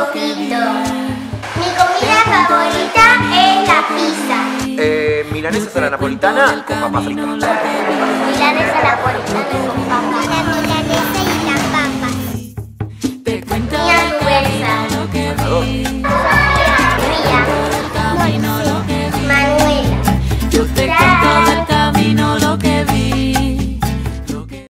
Mi comida favorita es la pizza. Eh, milanesa a la napolitana con papa frita.